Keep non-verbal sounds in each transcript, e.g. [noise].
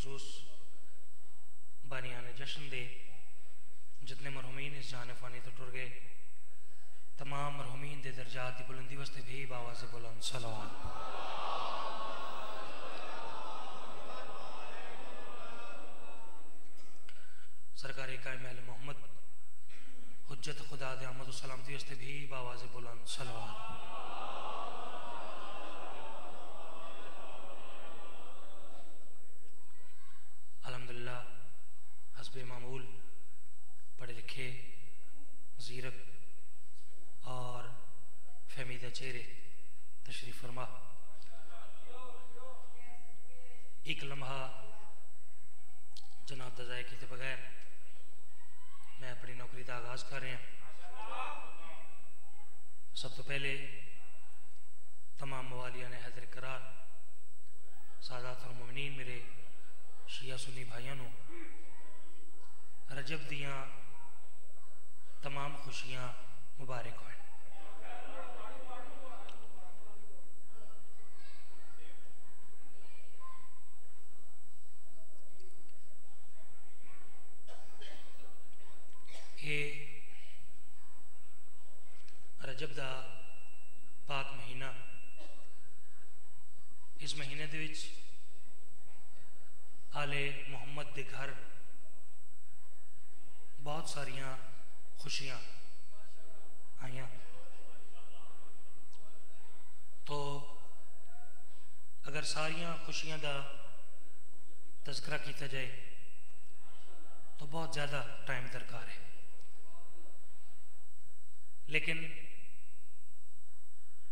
बिलखसूस बानियान जश्न दे, जितने मरहुमीन इस जान फ़ानी तो टुर गए। तमाम मरहुमीन दे दर्जात की बुलंदी वास्ते भी बाबा से बुलंद सलवात आले मोहम्मद के घर। बहुत सारिया खुशियाँ आईया। तो अगर सारिया खुशियाँ का तस्करा किया जाए तो बहुत ज़्यादा टाइम दरकार है। लेकिन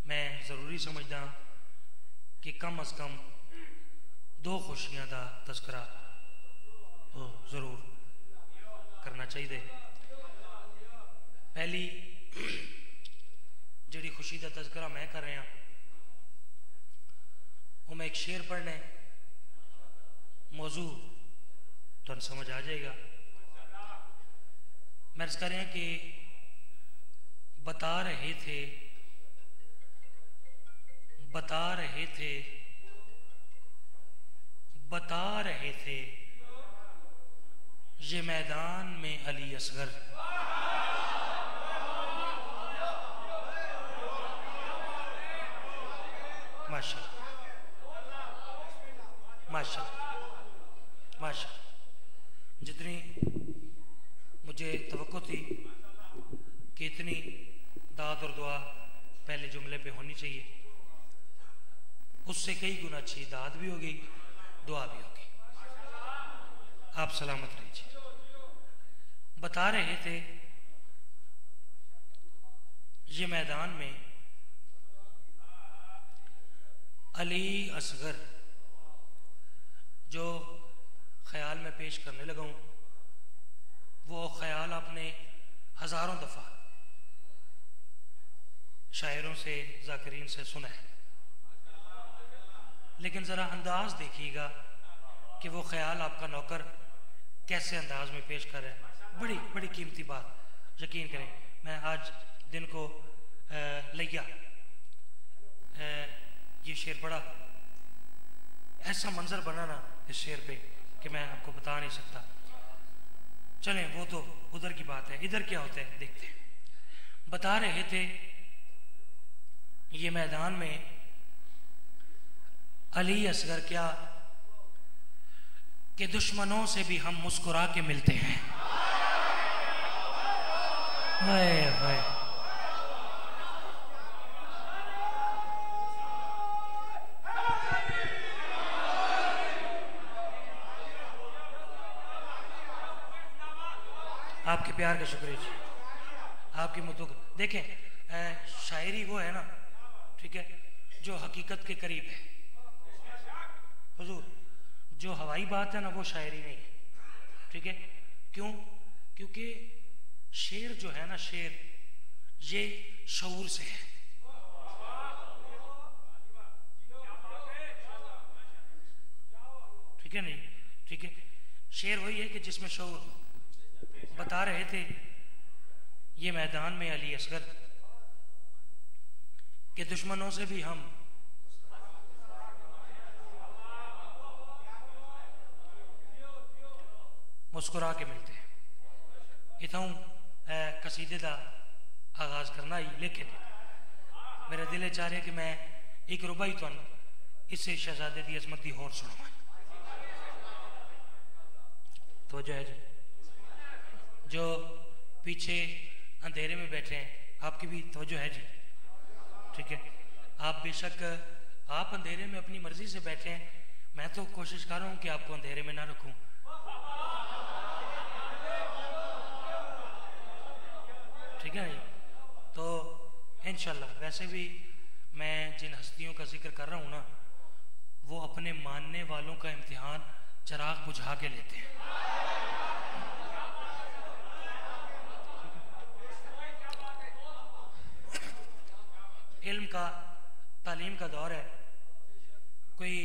मैं ज़रूरी समझदा कि कम अज़ कम दो खुशियाँ का तस्करा। ज़रूर। करना चाहिए पहली जी खुशी का तस्करा मैं कर रहा वो मैं एक शेर पढ़ना। मौजू तो समझ आ जाएगा। मैं कर रहा कि बता रहे थे, बता रहे थे बता रहे थे, ये मैदान में अली असगर। माशा माशा माशा जितनी मुझे तो थी कि इतनी दाद और दुआ पहले जुमले पे होनी चाहिए। उससे कई गुना अच्छी दाद भी होगी दुआ भी होगी। आप सलामत रहिए। बता रहे थे, ये मैदान में अली असगर, जो ख्याल में पेश करने लगा हूँ, वो ख्याल आपने हज़ारों दफ़ा शायरों से, जाकरीन से सुना है। लेकिन ज़रा अंदाज देखिएगा कि वो ख्याल आपका नौकर कैसे अंदाज में पेश कर बड़ी बड़ी कीमती बात। यकीन करें, मैं आज दिन को लिया ये शेर पढ़ा। ऐसा मंजर बना ना इस शेर पे कि मैं आपको बता नहीं सकता। चले, वो तो उधर की बात है। इधर क्या होता है? देखते हैं। बता रहे थे, ये मैदान में अली असगर क्या कि दुश्मनों से भी हम मुस्कुरा के मिलते हैं? हाय हाय। आपके प्यार का शुक्रिया जी। आपकी मुद्दों देखें शायरी वो है ना, ठीक है, जो हकीकत के करीब है। जो हवाई बात है ना, वो शायरी नहीं है। ठीक है? क्यों? क्योंकि शेर जो है ना, शेर, ये शूर से है। ठीक है नहीं? ठीक है? शेर वही है कि जिसमें शूर बता रहे थे, ये मैदान में अली असगर, के दुश्मनों से भी हम मुस्कुरा के मिलते हैं। इतना कसीदे का आगाज़ करना ही, लेकिन मेरा दिल चाह रहा कि मैं एक रुबाई तुम इसे शहजादे की अजमत की होर सुनावा। तो जो है जो। पीछे अंधेरे में बैठे हैं, आपकी भी तवज्जो है जी। ठीक है? आप बेशक, आप अंधेरे में अपनी मर्ज़ी से बैठे हैं। मैं तो कोशिश कर रहा हूँ कि आपको अंधेरे में ना रखूँ। ठीक है? तो इनशाला वैसे भी मैं जिन हस्तियों का ज़िक्र कर रहा हूँ ना, वो अपने मानने वालों का इम्तिहान चराग बुझा के लेते हैं। इल्म का, तालीम का दौर है। कोई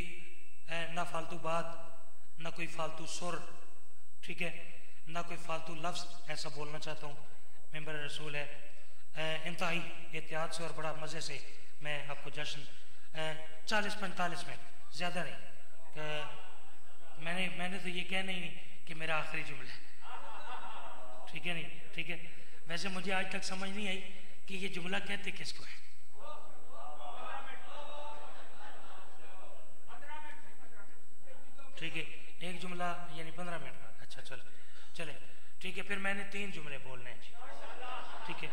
ना फालतू बात, ना कोई फालतू सुर, ठीक है? ना कोई फालतू लफ्ज़, ऐसा बोलना चाहता हूँ। मेंबर रसूल है। इंतहाई एहतियात से और बड़ा मज़े से मैं आपको जश्न चालीस पैंतालीस मिनट ज़्यादा नहीं। मैंने मैंने तो ये कहना ही नहीं कि मेरा आखिरी जुमला है। ठीक है नहीं? ठीक है? वैसे मुझे आज तक समझ नहीं आई कि ये जुमला कहते किसको है। ठीक है? एक जुमला, यानी पंद्रह मिनट का। अच्छा चल। चले। ठीक है, फिर मैंने तीन जुमले बोलने हैं ठीक है।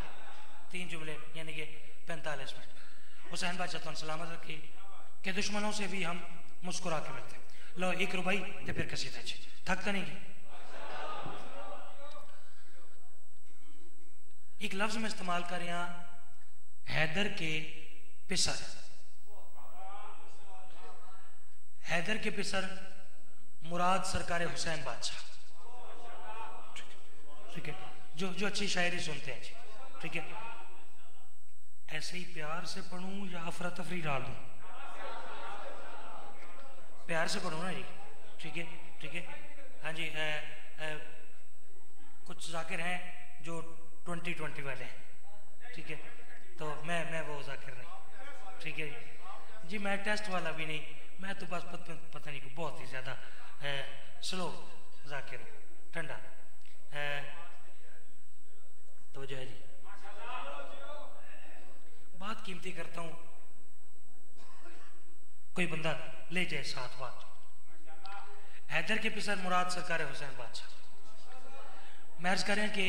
तीन जुमले, यानी कि पैंतालीस मिनट। हुसैन बादशाह सलामत रखी के दुश्मनों से भी हम मुस्कुरा के मिलते लो, एक रुपई तो फिर कसी थे थक तो नहीं एक लफ्ज में इस्तेमाल कर यहाँ, हैदर के पिसर। हैदर के पिसर, मुराद सरकार हुसैन बादशाह। ठीक है। जो जो अच्छी शायरी सुनते हैं जी। ठीक है? ऐसे ही प्यार से पढ़ूं या अफरा तफरी डाल दूँ? प्यार से पढ़ो ना जी ठीक है ठीक है। हाँ जी आ, आ, कुछ जाकिर हैं जो ट्वेंटी ट्वेंटी वाले हैं। ठीक है तो मैं मैं वो जाकिर नहीं। ठीक है जी। मैं टेस्ट वाला भी नहीं। मैं तो बस पत, पता नहीं बहुत ही ज़्यादा स्लो जाकिर ठंडा। तो जो है जी। बात कीमती करता हूँ। कोई बंदा ले जाए साथ बात। हैदर के पिसर मुराद सरकार हुसैन बादशाह। मैं अर्ज़ करें कि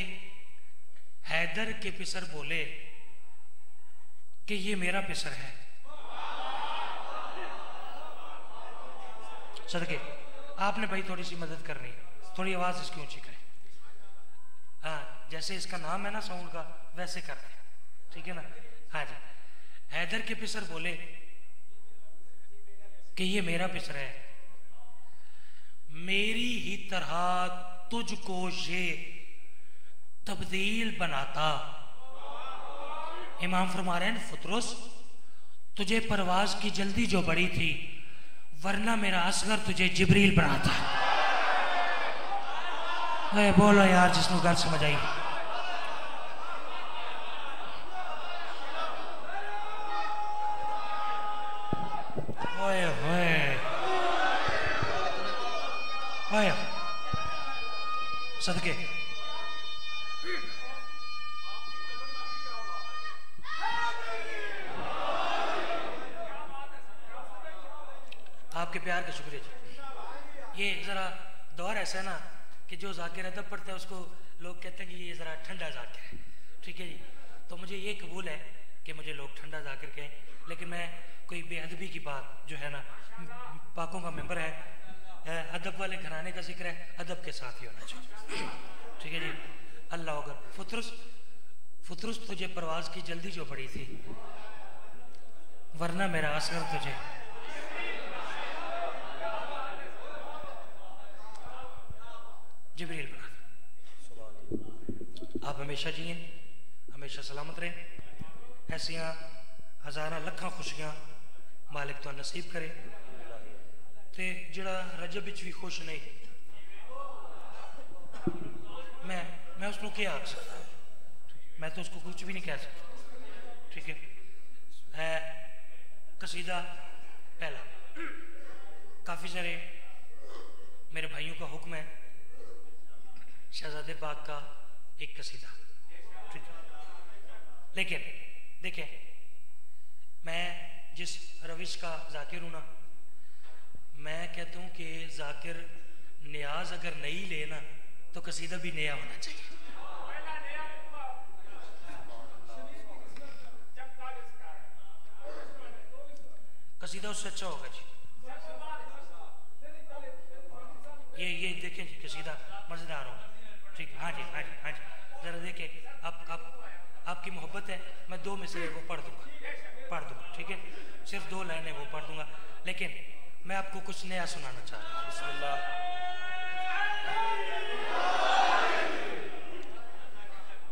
हैदर के पिसर बोले कि ये मेरा पिसर है। सदके, आपने भाई थोड़ी सी मदद करनी थोड़ी आवाज़ इसकी ऊँची करें। हाँ जैसे इसका नाम है ना साउंड का, वैसे कर दे ठीक है ना? हाँ जी। हैदर के पिसर बोले कि ये मेरा पिसर है। मेरी ही तरह तुझको ये तब्दील बनाता। इमाम फरमा रहे हैं फुतरुस, तुझे परवाज की जल्दी जो बड़ी थी, वरना मेरा असगर तुझे जिबरील बनाता। अरे बोलो यार जिसको गल समझ आई ओए होए ओए सदके। आपके प्यार का शुक्रिया जी। ये ज़रा दौर ऐसा है ना कि जो जाकिर अदब पढ़ता है उसको लोग कहते हैं कि ये ज़रा ठंडा जाकिर है। ठीक है जी? तो मुझे ये कबूल है कि मुझे लोग ठंडा जाकिर कहें, लेकिन मैं कोई बेअदबी की बात जो है ना, पाकों का मेंबर है अदब वाले घराने का ज़िक्र है, अदब के साथ ही होना चाहिए। ठीक है जी? अल्लाह अगर फुतरस फुतरस तुझे परवाज की जल्दी जो पड़ी थी, वरना मेरा असर तुझे। जबरील बना। आप हमेशा जिए, हमेशा सलामत रहें। ऐसिया हज़ारा, लखा खुशियाँ मालिक तो नसीब करे। तो जड़ा रजब भी खुश नहीं मैं मैं उसको क्या आख सकता मैं तो उसको कुछ भी नहीं कह सकता ठीक है है कसीदा पहला काफ़ी सारे मेरे भाइयों का हुक्म है। शहजादे पाक का एक कसीदा। ठीक है? लेकिन, देखें, मैं जिस रविश का जाकिर हूँ ना मैं कहता हूँ कि जाकिर न्याज अगर नहीं लेना तो कसीदा भी नया होना चाहिए। कसीदा उससे अच्छा होगा जी। ये ये देखें जी, कसीदा मज़ेदार होगा। ठीक हाँ जी हाँ जी हाँ जी। ज़रा देखें, आप आप, आपकी मोहब्बत है, मैं दो में से वो पढ़ दूँगा पढ़ दूँगा, ठीक है? सिर्फ़ दो लाइनें वो पढ़ दूँगा। लेकिन मैं आपको कुछ नया सुनाना चाह रहा हूँ।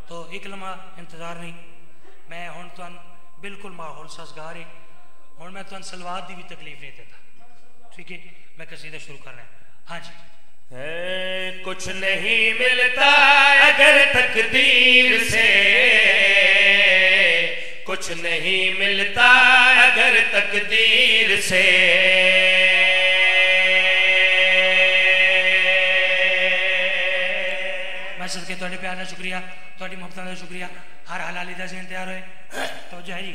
तो एक लम्हा इंतज़ार नहीं। मैं हूँ तो बिल्कुल माहौल सजगार है। हूँ मैं तुम सलवार की भी तकलीफ़ नहीं देता। ठीक है? मैं कसीदा शुरू कर रहा हाँ जी। है, कुछ नहीं मिलता अगर तकदीर से। कुछ नहीं मिलता अगर तकदीर से। थोड़े प्यार का शुक्रिया थोड़ी मोहब्बत का शुक्रिया। हर हाल हाली दस तैयार हुए। तो जो है जी।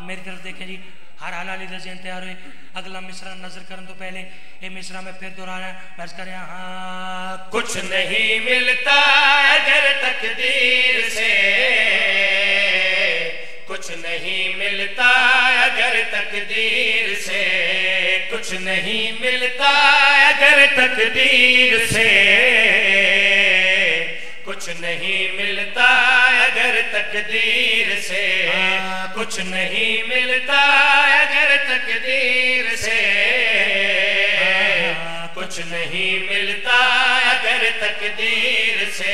मेरी तरफ़ देखें जी, हर हाल हाली दस तैयार हुए। अगला मिसरा नज़र करने तो पहले ये मिसरा में फिर दोहराना बस करें हाँ कुछ नहीं मिलता अगर तकदीर से। कुछ नहीं मिलता अगर तकदीर से। कुछ नहीं मिलता अगर तकदीर से। कुछ नहीं मिलता अगर तकदीर से। कुछ नहीं मिलता अगर तकदीर से। कुछ नहीं मिलता अगर तकदीर से।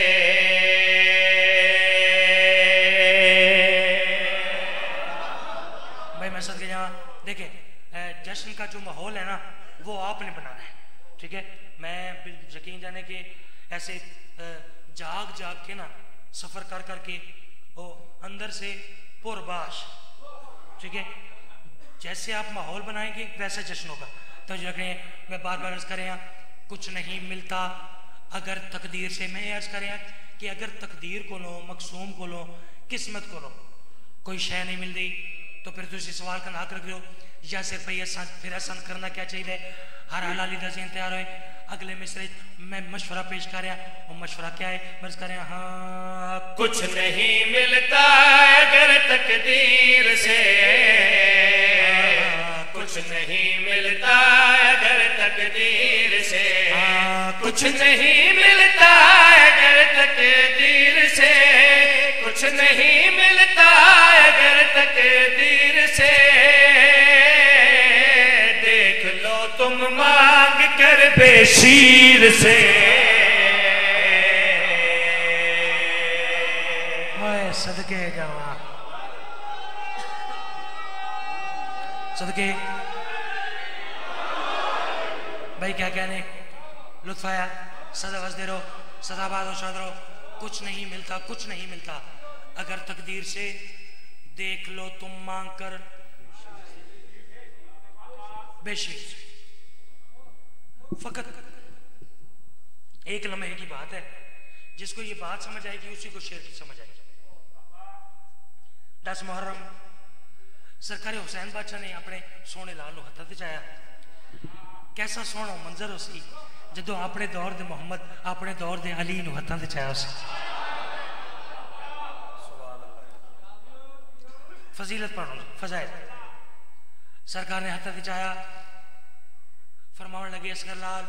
भाई, मैं सदके यहाँ देखे जश्न का जो माहौल है ना, वो आपने बनाना है, ठीक है? मैं यकीन जाने के ऐसे जाग जाग के ना सफ़र कर करके वो अंदर से पुरबाश। ठीक है? जैसे आप माहौल बनाएँगे, वैसे जश्नों का। तो जो कहें, मैं बार बार अर्ज़ करें कुछ नहीं मिलता। अगर तकदीर से मैं अर्ज़ करें कि अगर तकदीर को लो, मकसूम को लो, किस्मत को लो, कोई शय नहीं मिल रही तो फिर तुम सवाल का नाक रख लो या सिर्फ़ फिर आसान करना क्या चाहिए? हर हाल दस तैयार हुए। अगले मिसरे मैं मशवरा पेश कर रहा और मशवरा क्या है? मैं कर रहा हाँ कुछ नहीं मिलता अगर तकदीर से। कुछ नहीं मिलता अगर तकदीर से। कुछ नहीं मिलता अगर तकदीर से। कुछ नहीं मिलता अगर तकदीर से। तुम मांग कर बेशीर से। सदके जावा सदके। भाई, क्या कहने? लुत्फ आया। सदा बस दे रहो सदाबाद हो शाद रहो। कुछ नहीं मिलता, कुछ नहीं मिलता। अगर तकदीर से देख लो तुम मांग कर। बेशीर। फकत एक लम्हे की बात है, जिसको ये बात समझ आएगी, उसी को शेर की समझ आएगी। दस मुहर्रम, सरकार हुसैन बादशाह ने अपने सोने लाल हथा जाया। कैसा सोना मंजर उसकी जो अपने दौर दे मोहम्मद, अपने दौर दे अली हथा जाया उस। फजीलत पढ़ो, फजायत। सरकार ने हथा जाया फरमाने लगे, असगर लाल,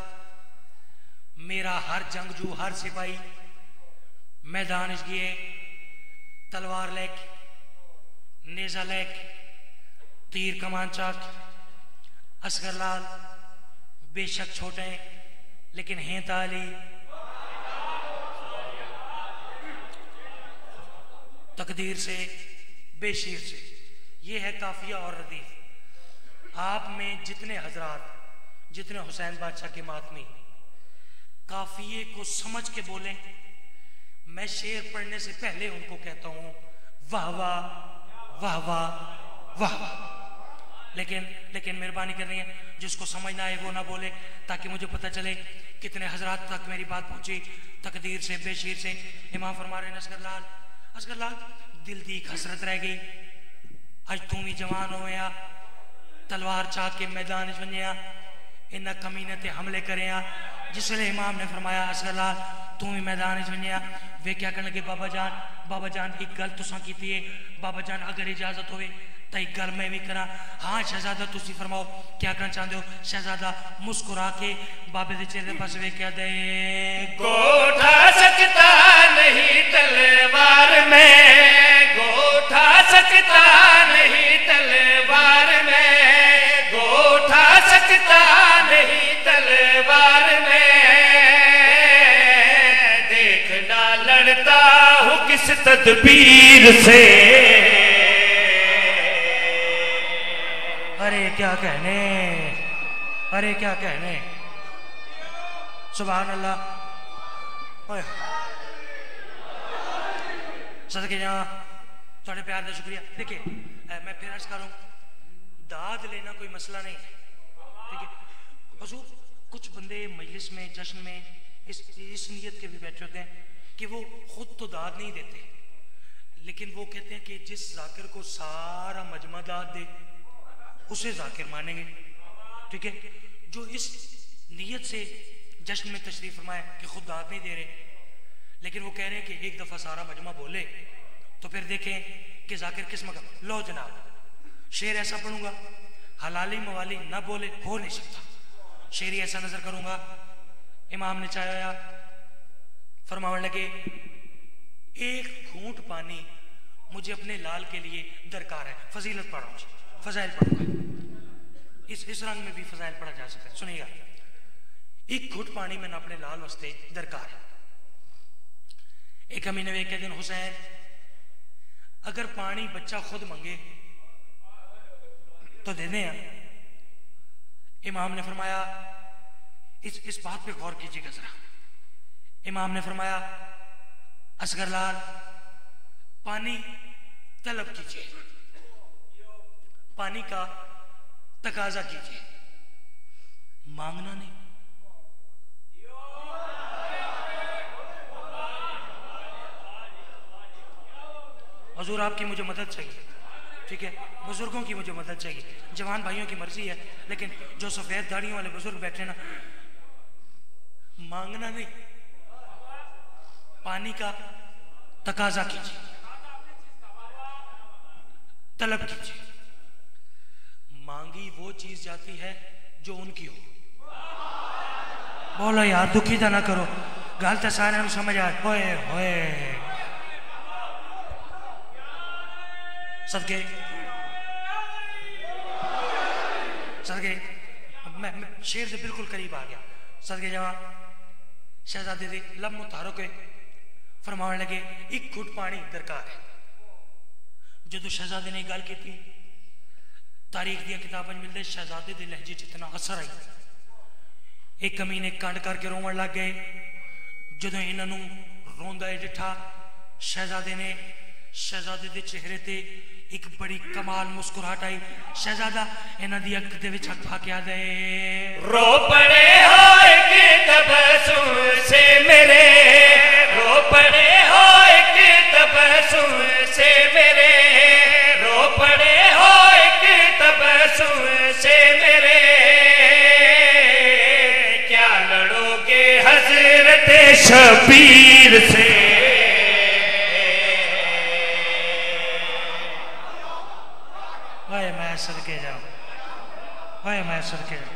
मेरा हर जंगजू, हर सिपाही, मैदान गए, तलवार लैके नेजा लैके तीर कमान चाक। असगर लाल, बेशक छोटे, लेकिन हैं ताली। तकदीर से, बेशीर से। ये है काफिया और रदीफ। आप में जितने हजरात जितने हुसैन बादशाह के मातमी काफिए को समझ के बोलें। मैं शेर पढ़ने से पहले उनको कहता हूँ, वाह वाह वाह वाह वाह वाह। लेकिन लेकिन मेहरबानी करनी है, जिसको समझ ना आए वो ना बोले, ताकि मुझे पता चले कितने हजरात तक मेरी बात पहुँची। तकदीर से, बेशीर से, इमाम फरमा रहे असगर लाल। असगर लाल, दिल दी हसरत रह गई। अज तू भी जवान होया तलवार चाक के मैदान च वनिया इन कमीने ते हमले करे जिसले इमाम ने फरमाया असगर लाल तू भी मैदान च वनिया वे क्या कहने लगे, बाबा जान बाबा जान एक गल तुसा की बाबा जान, अगर इजाज़त हो गल मैं भी करा। हाँ शहजादा, तुसी फरमाओ, क्या करना चाहते हो? शहजादा, मुस्कुरा के बाबे के चेहरे पास वे क्या दे? गोठा सकता नहीं तलवार में। गोठा सकता नहीं तलवार में। किस तदबीर से? अरे क्या कहने? अरे क्या कहने? सुबह अल्लाह सदके जा थोड़े प्यार का शुक्रिया। देखिए मैं फिर अर्ज़ करूँ, दाद लेना कोई मसला नहीं। ठीक है हजूर, कुछ बंदे मजलिस में, जश्न में, इस इस नीयत के भी बैठे होते हैं। कि वो खुद तो दाद नहीं देते। लेकिन वो कहते हैं कि जिस जाकिर को सारा मजमा दाद दे, उसे जाकिर मानेंगे। ठीक है? जो इस नीयत से जश्न में तशरीफ़ फरमाए कि खुद दाद नहीं दे रहे, लेकिन वो कह रहे हैं कि एक दफ़ा सारा मजमा बोले तो फिर देखें कि जाकिर किस मकाम। लो जनाब, शेर ऐसा पढ़ूँगा, हलाली मवाली ना बोले, हो नहीं सकता। शेर ऐसा नज़र करूँगा, इमाम ने चाया फरमावन लगे, एक घूंट पानी मुझे अपने लाल के लिए दरकार है। फजीलत पढ़ाऊं फजाइल पढ़ूँगा। इस इस रंग में भी फजाइल पढ़ा जा सकता है। सुनिएगा। एक घुट पानी मैंने अपने लाल वस्ते दरकार है। एक अमीने वे दिन हुसैन, अगर पानी बच्चा खुद मंगे तो दे दें इमाम ने फरमाया, इस इस बात पे गौर कीजिएगा जरा। इमाम ने फरमाया, असगर लाल, पानी तलब कीजिए। पानी का तकाजा कीजिए। मांगना नहीं। हजूर, आपकी मुझे मदद चाहिए। ठीक है? बुज़ुर्गों की मुझे मदद चाहिए। जवान भाइयों की मर्ज़ी है, लेकिन जो सफ़ेद दाढ़ियों वाले बुज़ुर्ग बैठे ना, मांगना नहीं। पानी का तकाजा कीजिए। तलब कीजिए। मांगी वो चीज़ जाती है जो उनकी हो। बोलो यार दुखी तो ना करो। गल तो सारे समझ आ होए होए। सदके। सदके। मैं, मैं शेर से बिल्कुल करीब आ गया। सदके जवा शहजादे दी लब मुतारो के फरमाने लगे, एक घुट पानी दरकार है। जो शहजादे ने गल की तारीख दिया किताबें मिलते शहजादे के लहजे च असर आई। एक कमी ने कंड करके रोवन लग गए। जो इन्हों रोंदा डिठा शहजादे ने शहजादे के चेहरे एक बड़ी कमाल मुस्कुराहट आई। शहजादा, इन्हों की अख के हक पा के दे। रो पड़े के तबसुम से मेरे। रो पड़े के तबसुम से मेरे। रो पड़े के तबसुम से मेरे। क्या लड़ोगे हज़रत शबीर से? ओए मैं सदके जाऊँ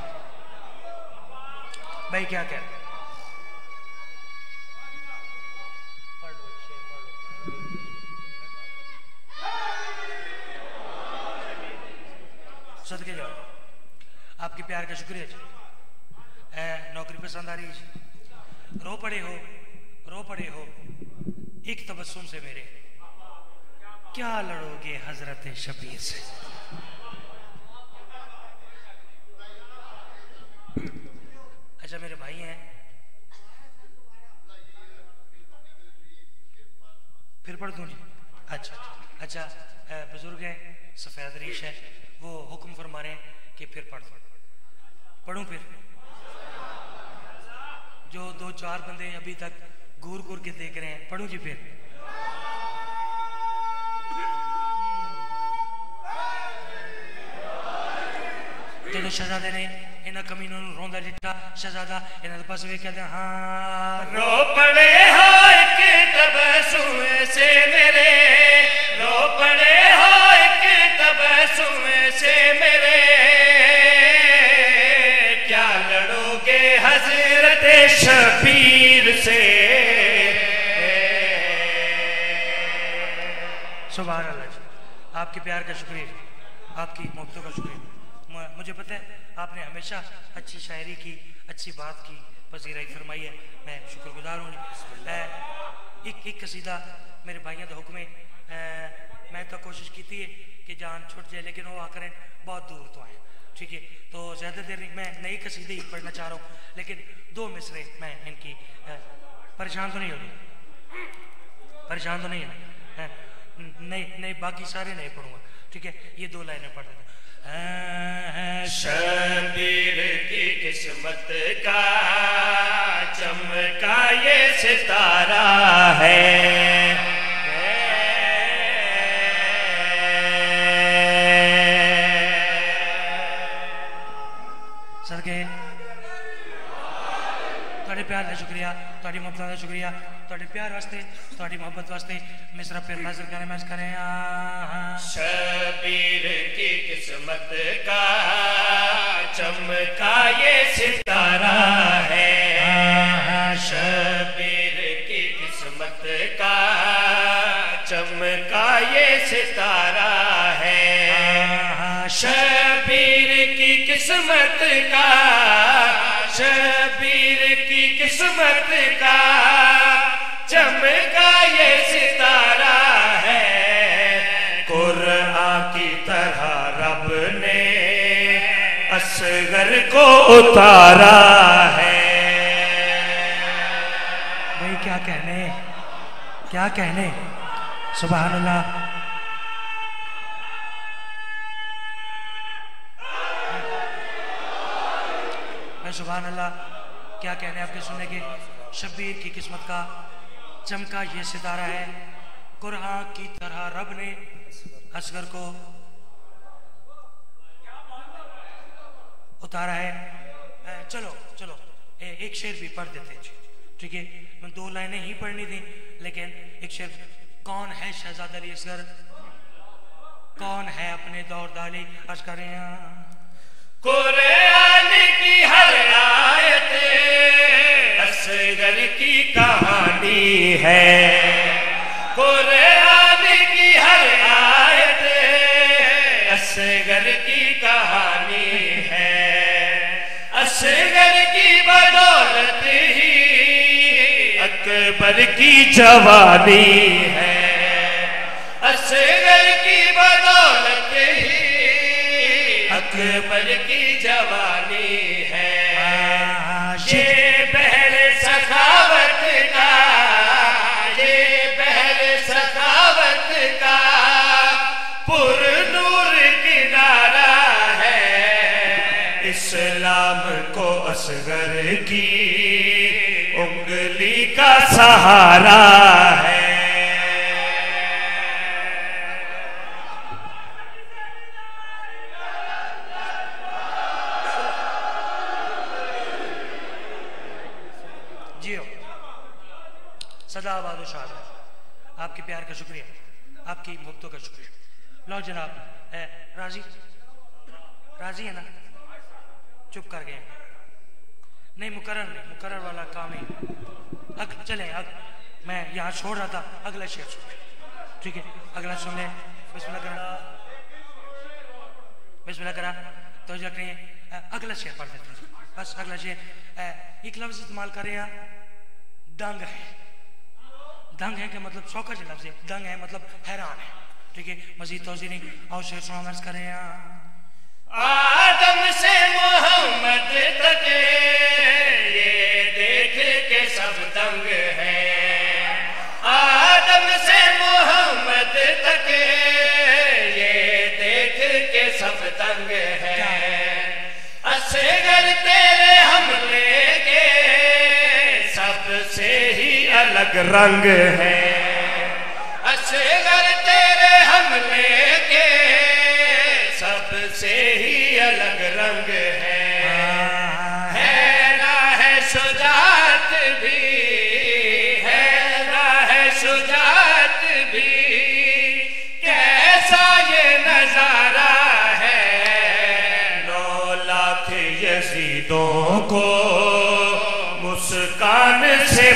भाई क्या कह पढ़ लो शेर पढ़ लो सदके जाओ। आपके प्यार का शुक्रिया जी। ए, नौकरी पसंद आ रही है रो पड़े हो रो पड़े हो। एक तबस्सुम से मेरे। क्या लड़ोगे हज़रत शबीर से? अच्छा मेरे भाई हैं। फिर पढ़ दूँ अच्छा अच्छा बुज़ुर्ग हैं सफ़ेद रीश है वो हुक्म फरमा रहे हैं कि फिर पढ़ दो। पढ़ूँ फिर? जो दो चार बंदे अभी तक घूर घूर के देख रहे हैं पढ़ूँ जी फिर? तो, तो शहजादे ने ਇਹਨਾਂ ਕਮੀਨੋਂ ਨੂੰ ਰੋਂਦਾ ਦਿੱਤਾ ਸ਼ਹਜ਼ਾਦਾ ਇਹਨਾਂ ਦੇ ਪਾਸੇ ਵੇਖ ਕਹਿੰਦਾ ਹਾਂ रो पड़े हो एक तबसुम से मेरे रो पड़े हो एक तबसुम से मेरे क्या लड़ोगे हजरत शबीर से सुबह अल्लाह जी आपके प्यार का शुक्रिया आपकी मोहब्बतों का शुक्रिया म- मुझे पता है आपने हमेशा अच्छी शायरी की अच्छी बात की पजीराई फरमाई है। मैं शुक्रगुजार हूँ। एक एक कसीदा मेरे भाइयों का हुक्म मैं तो कोशिश की थी कि जान छुट जाए लेकिन वो आकर बहुत दूर तो आए। ठीक है तो ज़्यादा देर नहीं मैं नई कसीदे ही पढ़ना चाह रहा हूँ लेकिन दो मिसरे मैं इनकी परेशान तो नहीं होगी परेशान तो नहीं है? नहीं नहीं बाकी सारे नहीं पढ़ूँगा। ठीक है ये दो लाइनें पढ़ देता हूँ। शबीर की किस्मत का चमका ये सितारा है। ਸ਼ੁਕਰੀਆ ਤੁਹਾਡੀ ਮੁਹੱਬਤ ਦਾ ਸ਼ੁਕਰੀਆ ਤੁਹਾਡੇ ਪਿਆਰ ਵਾਸਤੇ ਤੁਹਾਡੀ ਮੁਹੱਬਤ ਵਾਸਤੇ ਮਿਸਰਾ ਫਿਰ ਨਜ਼ਰ ਕਰੇ ਮੈਂ ਕਰੇ ਆ शबीर की किस्मत का चमका ये सितारा है शबीर की किस्मत का चमका ये सितारा है शबीर की किस्मत का शबीर की किस्मत का चमका ये सितारा है। कुरआन की तरह रब ने असगर को उतारा है। भाई, क्या कहने? क्या कहने? सुबह अल्लाह मैं सुबह अल्लाह क्या कहने आपके सुनने के? शब्बीर की किस्मत का चमका ये सितारा है कुरआन की तरह रब ने असगर को उतारा है। चलो चलो ए, एक शेर भी पढ़ देते हैं। ठीक है मैं दो लाइनें ही पढ़नी थी लेकिन एक शेर कौन है शहजादा अली असगर? कौन है अपने दौर दाली? असगर कुरआन की हर आयत असगर की कहानी है। कुरआन की हर आयत असगर की कहानी है। असगर की बदौलत ही अकबर की जवानी है। असगर की बदौलत अकबर की जवानी है। ये बहर सखावत का ये बहर सखावत का पुर नूर किनारा है। इस्लाम को असगर की उंगली का सहारा है सदा आबाद शाद आपके प्यार का शुक्रिया। आपकी मुक्तों का शुक्रिया। लो जनाब ए, राज़ी? राज़ी है ना? चुप कर गए। नहीं मुकर्र नहीं। मुकर्र वाला काम ही। अग चले अग। मैं यहाँ छोड़ रहा था। अगला शेर सुन ठीक है अगला सुन ले। बिस्मिल्लाह करा। बिस्मिल्लाह करा। तो जब नहीं अगला शेर पढ़ देते हैं। बस अगला शेर। एक लफ्ज इस्तेमाल कर रहे हैं दंग है। दंग है कि मतलब शौका से लफ्ज है। दंग है मतलब हैरान है। ठीक है? मजीद तोजी नहीं। और शेर सुना कर आदम से मोहम्मद तक ये देख के सब दंग है। आदम से मोहम्मद तक ये देख के सब दंग है। असगर तेरे हमले के सबसे ही अलग रंग है। असगर तेरे हमले के सबसे ही अलग रंग है। है। ना है शुजात भी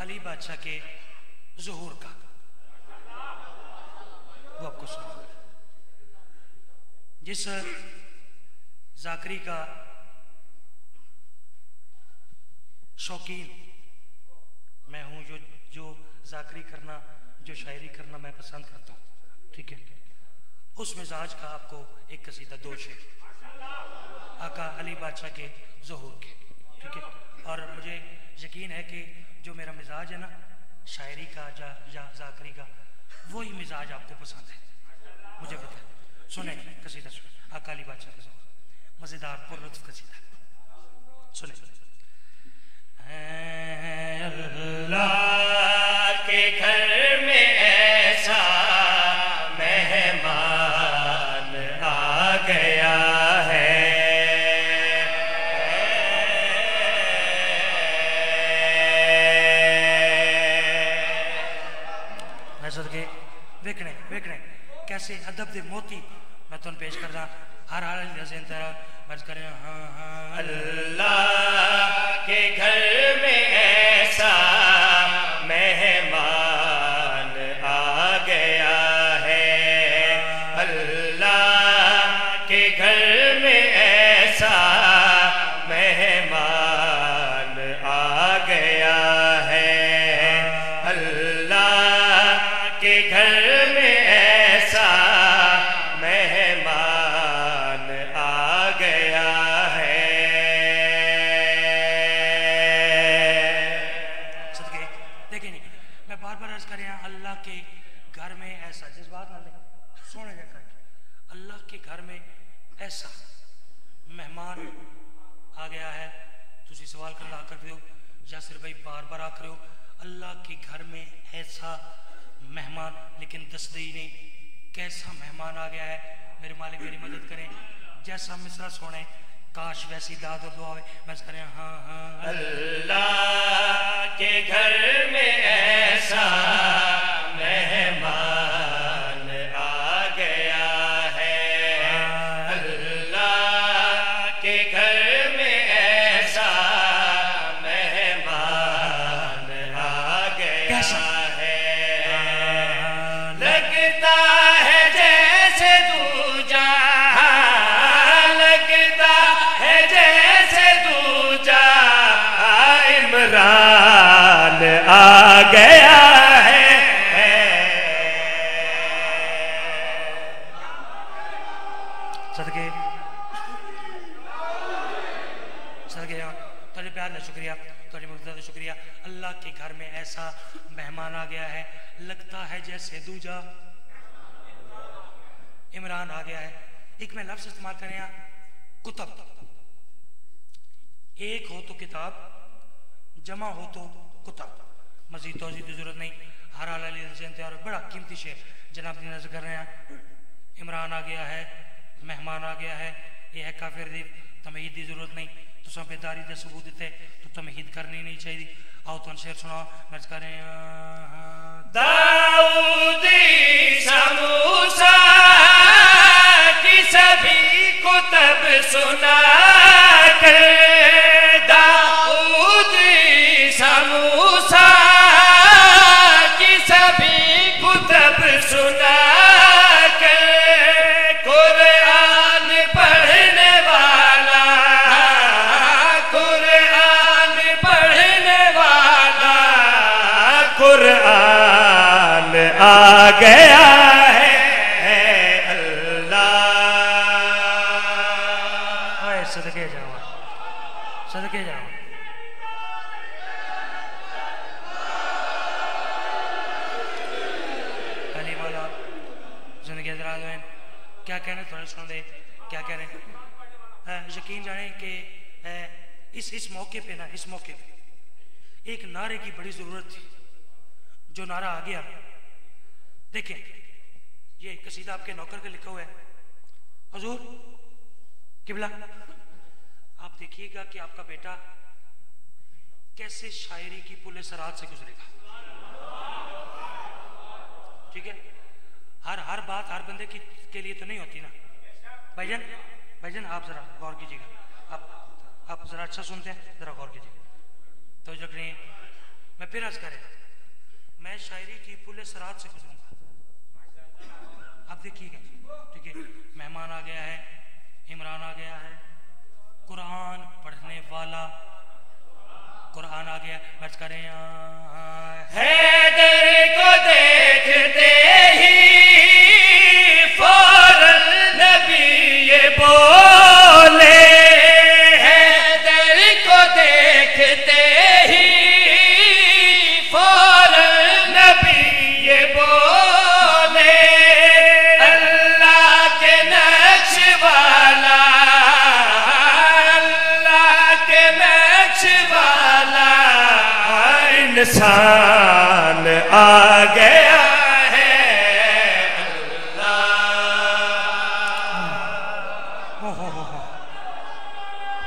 अली बादशाह के जहूर का। वो आपको सुना। जिस जाकरी का शौकीन मैं हूँ जो जो जाकरी करना, जो शायरी करना मैं पसंद करता हूँ। ठीक है? उस मिजाज का आपको एक कसीदा दो शेर आका अली बादशाह के जहूर के। ठीक है? और मुझे यकीन है कि जो मेरा मिजाज है ना शायरी का जा, जा जाकरी का वही मिजाज आपको पसंद है। मुझे पता है। सुने कसीदा सुने। अकाली बादशाह का मज़ेदार पुरलुत्फ कसीदा। सुने। अल्लाह के घर में ऐसा ही नहीं कैसा मेहमान आ गया है, मेरे मालिक मेरी मदद करें। जैसा मिसरा सोने, काश वैसी दाद और दुआ हो मैं करें हाँ हाँ। अल्लाह के घर में ऐसा मेहमान गया है। सदके। सदके यहाँ तेरे प्यार का शुक्रिया। थोड़ी मुख्ता शुक्रिया। अल्लाह के घर में ऐसा मेहमान आ गया है। लगता है जैसे दूजा इमरान आ गया है। एक मैं लफ्ज इस्तेमाल करें यहाँ कुतब। एक हो तो किताब, जमा हो तो कुतब। मजीद तोजी की ज़रूरत नहीं। हर हाल और बड़ा कीमती शेर। जनाब की नज़र कर रहे हैं। इमरान आ गया है, मेहमान आ गया है यह है काफिर दीप। तमहीद की ज़रूरत नहीं। तुसा बेदारी के सबूत दिते तो तमहीद करनी नहीं चाहिए आओ तुम शेर सुनाओ। नर्ज करें दाऊदी की सभी कुतब सुना आ गया है अल्लाह। सदके सदके जाओ। अली मौला ज़िंदगी दराज में क्या कहने थोड़े सुन दे क्या कहने अ, यकीन जाने कि इस इस मौके पे ना इस मौके पे एक नारे की बड़ी ज़रूरत थी जो नारा आ गया। देखें, ये कसीदा आपके नौकर का लिखा हुआ है। हजूर, किबला, आप देखिएगा कि आपका बेटा कैसे शायरी की पुल सरात से गुजरेगा। ठीक है? हर हर बात हर बंदे की, के लिए तो नहीं होती ना। भाईजान भाईजान, आप जरा गौर कीजिएगा। आप आप जरा अच्छा सुनते हैं, जरा गौर कीजिएगा। तो जखनी मैं फिर अर्ज़ करें मैं शायरी की पुल सरात से गुजरूँगा। आप देखिएगा ठीक है? मेहमान आ गया है, इमरान आ गया है, कुरान पढ़ने वाला, कुरान आ गया। अर्ज़ करें हैदर को देखते इंसान आ गया है। अल्लाह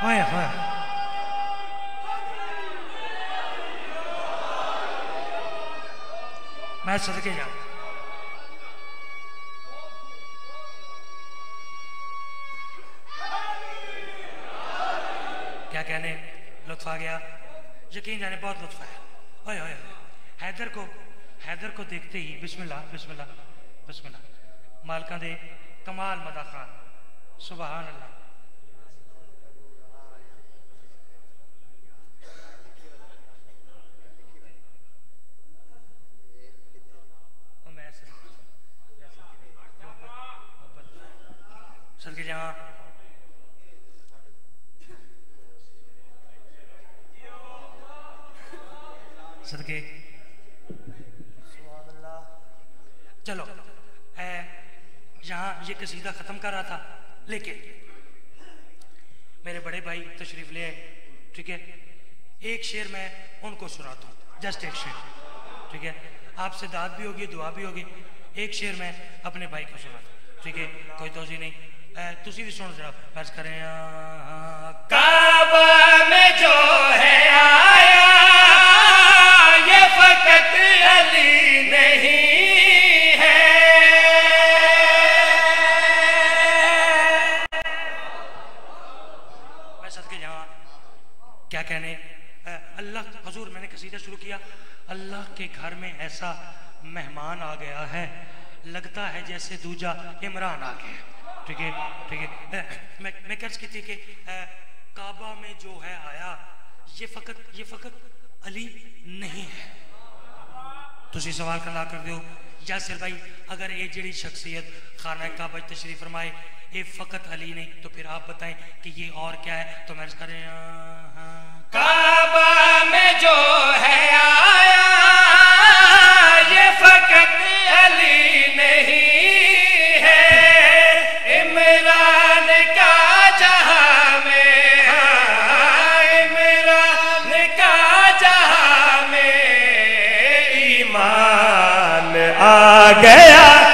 हाय हाय। मैं सदके जाऊँ। क्या कहने? लुत्फ आ गया। यकीन जाने, बहुत लुत्फ आया। ओए ओए। हैदर को हैदर को देखते ही बिस्मिल्लाह बिस्मिल्लाह बिस्मिल्लाह मालका दे कमाल मदा खान सुबहान अल्लाह। सदके जहाँ सदके। चलो यहाँ ये कसीदा ख़त्म कर रहा था लेकिन मेरे बड़े भाई तशरीफ़ ले आए ठीक है? एक शेर मैं उनको सुनाता हूँ जस्ट एक शेर ठीक है? आपसे दाद भी होगी दुआ भी होगी एक शेर मैं अपने भाई को सुनाता हूँ ठीक है? कोई तोजी नहीं। तुसी भी सुनो जरा फ़र्ज़ करें आ, आ, में जो है आया ये फकत अली नहीं है। मैं सदके जहाँ क्या कहने? अल्लाह, हजूर, मैंने कसीदा शुरू किया। अल्लाह के घर में ऐसा मेहमान आ गया है। लगता है जैसे दूजा इमरान आ गया। ठीक है ठीक है। मैं मैं कर्ज की थी कि काबा में जो है आया, ये फकत ये फकत अली नहीं है। ਤੁਸੀਂ ਸਵਾਲ ਕਲਾ ਕਰਦੇ ਹੋ यासिर भाई अगर ये जड़ी शख्सियत खाना काबा तशरीफ फरमाए ये फ़कत अली नहीं तो फिर आप बताएं कि ये और क्या है तो मैं करें हाँ काबा में जो है आया गया है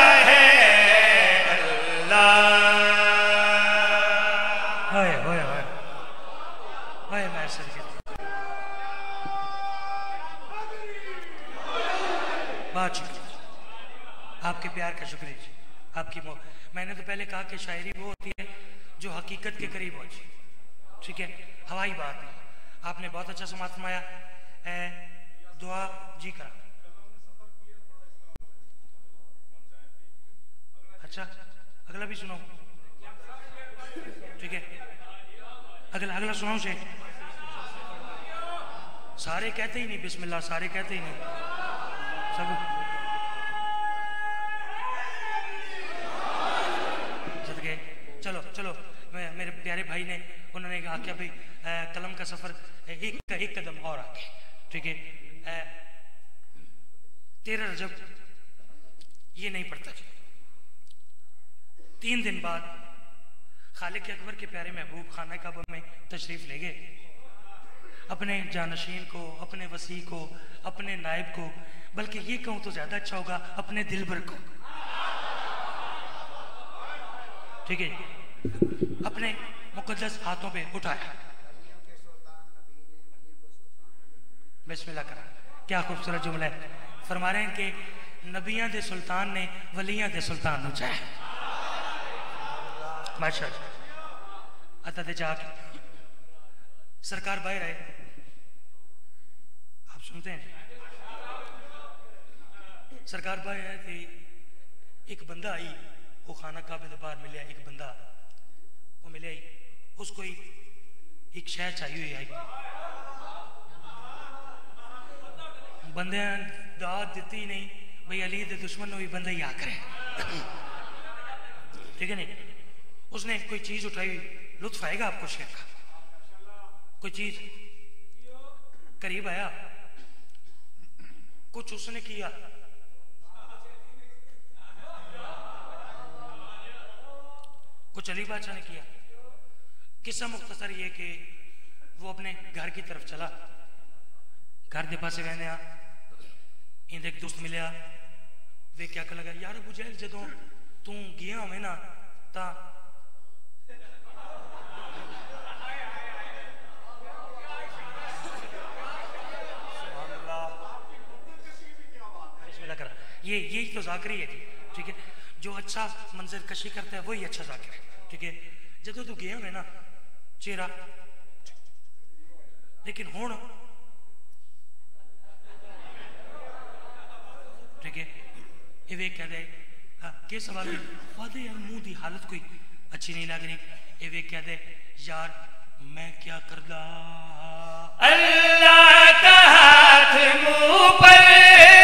आपके प्यार का शुक्रिया जी। आपकी मो मैंने तो पहले कहा कि शायरी वो होती है जो हकीकत के करीब हो जी। ठीक है? हवाई बात नहीं आपने बहुत अच्छा समाज फरमाया। ए, दुआ जी करा अच्छा अगला भी सुनाओ। ठीक है। अगला अगला सुनाओ से सारे कहते ही नहीं, बिस्मिल्लाह, सारे कहते ही नहीं। सब सदके चलो चलो, मैं मेरे प्यारे भाई ने, उन्होंने कहा कि भाई कलम का सफ़र एक एक कदम और आगे। ठीक है? तेरह रजब ये नहीं पड़ता जी तीन दिन बाद खालिक अकबर के प्यारे महबूब खाना कब में तशरीफ़ ले गए। अपने जानशीन को, अपने वसी को, अपने नायब को, बल्कि ये कहूँ तो ज़्यादा अच्छा होगा, अपने दिल भर को। ठीक है? अपने मुकदस हाथों पे उठाया। बिस्मिल्लाह करा। क्या खूबसूरत जुमला है। फरमा रहे हैं कि नबियाँ दे सुल्तान ने, वलिया दे सुल्तान नु चाहे माशा अता ते जाके. सरकार बाहर आए आप सुनते हैं? सरकार बाहर आए थे एक बंदा आई, वो खाना काबे के बाहर मिले, एक बंदा. वो मिले आई. उसको ही एक शह चाहिए हुई आई. बंदे दाद दी नहीं. भाई अली दे दुश्मन नु भी बंदा ही आ करे [coughs] ठीक है नहीं? उसने कोई चीज़ उठाई, लुत्फ आएगा आपको शेर का? कोई चीज़? करीब आया। कुछ उसने किया। कुछ अली बादशाह ने किया। किस्सा मुख्तसर ये कि वो अपने घर की तरफ़ चला। घर के पास बहने इंदे एक दोस्त मिलया वे क्या कर लगा, यार अबू जहल, जदों तू गया ना, ता बिस्मिल्लाह करा ये यही तो जाकरी है जी। ठीक है? जो अच्छा मंजर कशी करता है वही अच्छा जाकिर है। ठीक है? जदों तू गया होवे ना चेहरा। लेकिन हुन ठीक है? ये वे कह दे हाँ, के सवाल वादे यार मुँह की हालत कोई अच्छी नहीं लग रही। ये वे कह दे यार मैं क्या करदा? अल्लाह का हाथ मुँह पर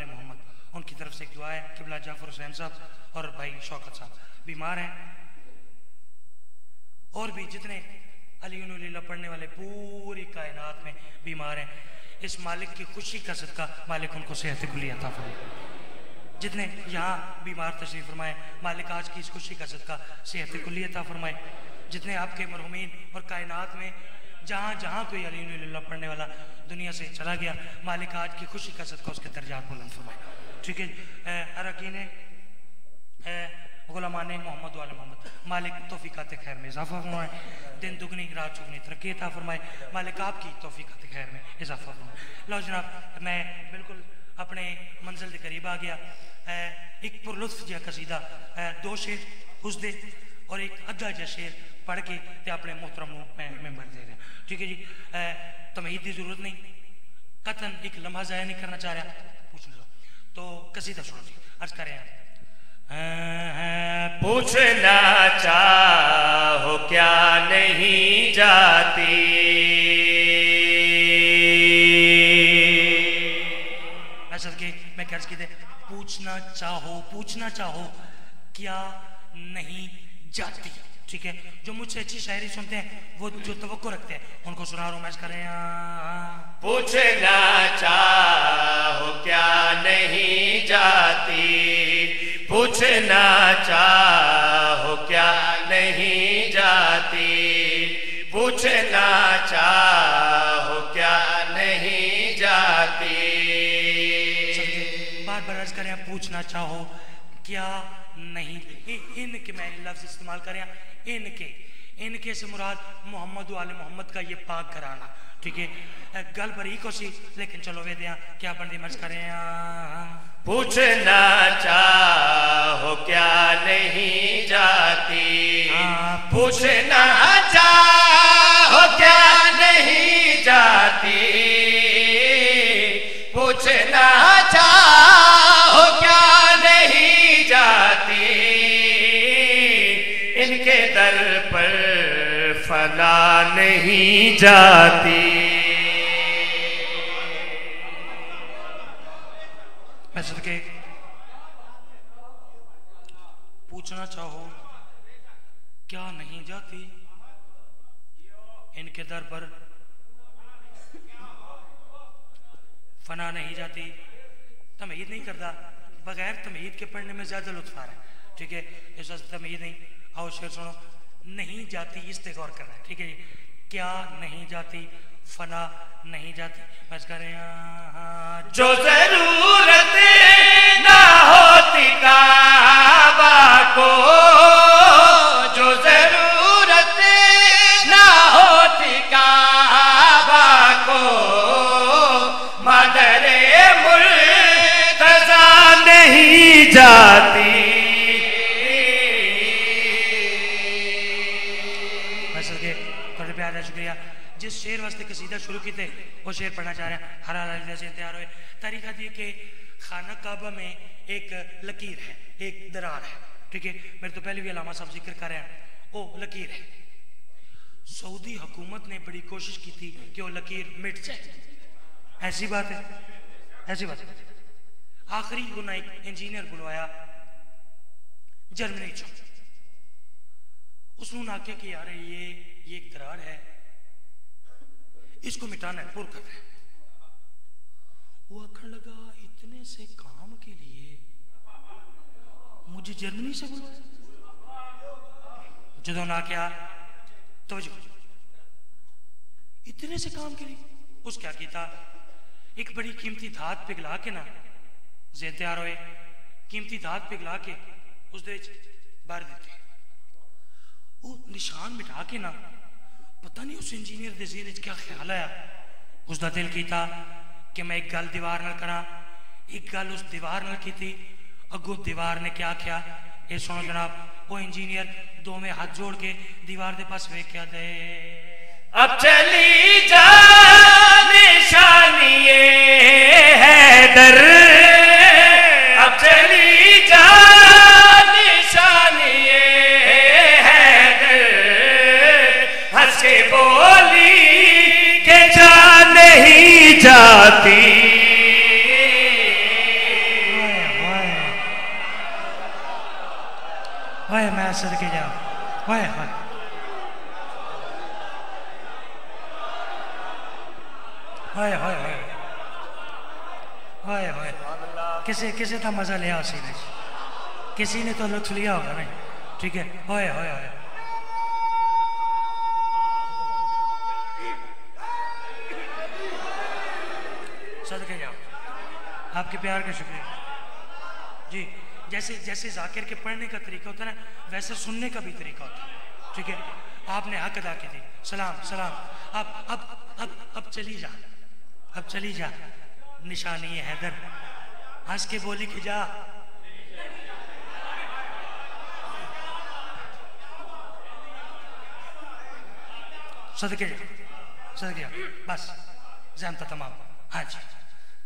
आल मोहम्मद। उनकी तरफ़ से एक दुआ है, किबला जाफ़र हुसैन साहब और भाई शौकत साहब। बीमार हैं। और भी जितने अली पढ़ने वाले पूरी कायनात में बीमार हैं। इस मालिक की खुशी का सदका मालिक उनको सेहत कुली अता फरमाए। जितने यहाँ बीमार तशरीफ़ फरमाए, मालिक आज की इस खुशी का सदका सेहत कुली अता फरमाए। जितने आपके मरहुमीन और कायनात में जहाँ जहाँ कोई अली पढ़ने वाला दुनिया से चला गया, मालिक आज की खुशी का सदका उसके दर्जात बुलंद फरमाए। ठीक है अरकीन गुलामान मोहम्मद वाल मोहम्मद, मालिक तोफ़ीक़ात खैर में इजाफ़ा फरमाए। दिन दुगनी, रात चुगनी, तरक्की था फरमाए। मालिक आपकी तोफ़ीक़ात खैर में इजाफ़ा फरमाए। लो जनाब, मैं बिल्कुल अपने मंजिल के करीब आ गया। एक पुरलुत्फ जहा कसीदा दो शेर उस दे और एक अद्धा जहा शेर पढ़ के ते अपने मोहतरम मैं मेंबर दे रहा ठीक है जी? तमीद की ज़रूरत नहीं। कथन एक लम्हा ज़ाया नहीं करना चाह रहा। पूछ लो। तो कसीदा सुनो जी अर्ज़ करें पूछना चाहो क्या नहीं जाती? के मैं कर्ज की पूछना चाहो पूछना चाहो क्या नहीं जाती है ठीक है? जो मुझसे अच्छी शायरी सुनते हैं वो जो तो रखते हैं उनको सुना रोमांस करें पूछना चाहो क्या नहीं जाती? पूछना चाहो क्या नहीं जाती? पूछना चाहो क्या नहीं जाती? बार बार करें पूछना चाहो क्या नहीं इनके मैं लफ्ज इस्तेमाल करें इनके। इनके से मुराद मोहम्मद वाले मोहम्मद का ये पाक घराना ठीक है? गल बरी को सी लेकिन चलो वे दिया क्या बनती मर्ज करें पूछना चाहो क्या नहीं जाती? हाँ, पूछना चाहो नहीं जाती। सदके पूछना चाहो, क्या नहीं जाती? इनके दर पर फना नहीं जाती। तमीद नहीं करता। बगैर तमीद के पढ़ने में ज़्यादा लुत्फ आ रहा है। ठीक है, इस तमीद नहीं। आओ शेर सुनो। नहीं जाती, इस पे गौर करना है। ठीक है क्या नहीं जाती? फना नहीं जाती। बस करें जो ज़रूरत ना होती काबा को, जो ज़रूरत ना होती काबा को, मदरे मुर्तजा नहीं जाती। वास्ते शुरू किए वो शेर पढ़ना चाह रहे हैं। हरा लाल से तैयार हुए। तरीका दिए कि खाना काबा में एक लकीर है, एक दरार है। ठीक है? मेरे तो पहले भी अलामा साहब ज़िक्र कर रहे हैं। वो लकीर है। सऊदी हुकूमत ने बड़ी कोशिश की थी कि वो लकीर मिट जाए। ऐसी बात है। ऐसी बात है। आखिरी उन्हें एक इंजीनियर बुलवाया। जर्मनी चो उसने आख्या कि, यार, ये ये एक दरार है। इसको मिटाना है पुर करना है। वो अखड़ लगा इतने से काम के लिए। मुझे जर्मनी से बुलाया जो ना क्या तो इतने से काम के लिए। उस क्या किया एक बड़ी कीमती धात पिघला के ना जे तैयार होए। कीमती धात पिघला के, उस बार देते। वो निशान मिटा के ना पता नहीं उस इंजीनियर के जेहन क्या ख्याल आया। उसका दिल किया कि मैं एक गल दीवार करा। एक गल उस दीवार की अगो दीवार ने क्या आख्या ये सुनो जनाब वो इंजीनियर दो में हाथ जोड़ के दीवार के पास वे क्या दे। अब चली जा निशानी है दर हाय मैं सदके जा हाय हाय हाय हाय हाय हाय हाय किसी किसी का मज़ा लिया उसी ने किसी ने तो लुत्फ लिया होगा नहीं। ठीक है? हाय हाय हाय आपके प्यार का शुक्रिया। जी, जैसे जैसे जाकिर के पढ़ने का तरीका होता है ना, वैसे सुनने का भी तरीका होता है। ठीक है? आपने हक अदा की थी। सलाम सलाम। अब अब अब अब चली जा। अब चली जा। निशानी है हैदर हंस के बोली कि जा। सदके जा सदके। जा बस, जहमता तमाम। हाँ जी।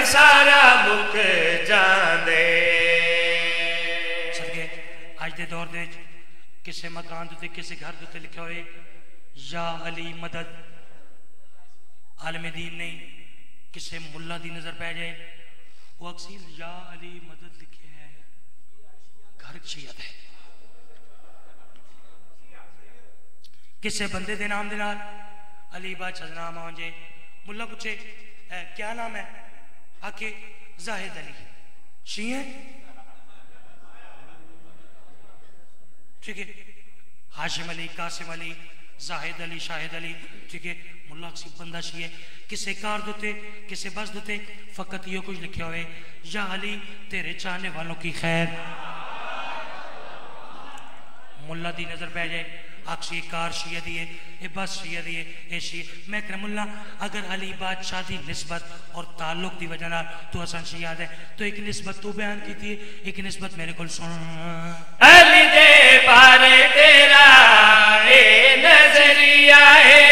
कुरान सारा मुख जांदे सदके ਅੱਜ ਦੇ ਦੌਰ ਦੇ ਵਿੱਚ ਕਿਸੇ ਮਕਾਨ ਦੇ ਉੱਤੇ ਕਿਸੇ ਘਰ ਦੇ ਉੱਤੇ ਲਿਖਿਆ ਹੋਏ ਯਾ ਅਲੀ ਮਦਦ ਆਲਮ ਦੀਨ ਨਹੀਂ ਕਿਸੇ ਮੁੱਲਾ ਦੀ ਨਜ਼ਰ ਪੈ ਜਾਏ ਉਹ ਅਕਸਰ ਯਾ ਅਲੀ ਮਦਦ ਲਿਖਿਆ ਹੈ ਘਰ ਸ਼ੀਅਤ ਹੈ ਕਿਸੇ ਬੰਦੇ ਦੇ ਨਾਮ ਦੇ ਨਾਲ ਅਲੀ ਬਾਦਸ਼ਾਹ ਦਾ ਨਾਮ ਆਉਣ ਜੇ ਮੁੱਲਾ ਪੁੱਛੇ "ਇਹ आके जाहिद अली शिए? ठीक है। हाशिम अली, कासिम अली, जाहिद अली, शाहिद अली, ठीक है। मुला सिर्फ़ बंदा है किसे कार दुते, किसे बस दुते, फकत यो कुछ लिखे हुए, या अली, तेरे चाहने वालों की खैर। मुल्ला दी नज़र पै जाए। अक्सी कार शिया दिए ये बस शिया दिए ये शी मैं क्रमुल्ला अगर अली बादशाह दी नस्बत और ताल्लुक की वजह ना तू असन शियाद है तो एक नस्बत तू बयान की थी, एक नस्बत मेरे को सुन। अली दे बारे तेरा ए नज़रिया है।